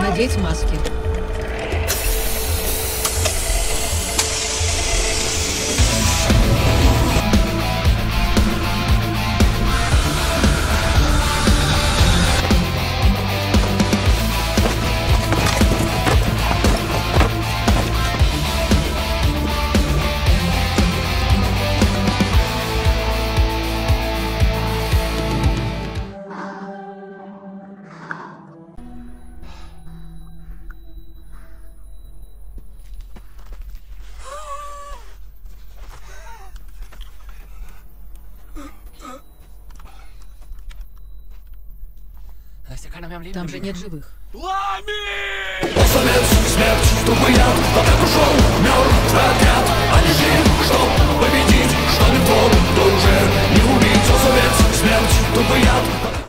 надеть маски. Там же нет живых. Самец, смерть, тупый яд Отряд ушел, мертв отряд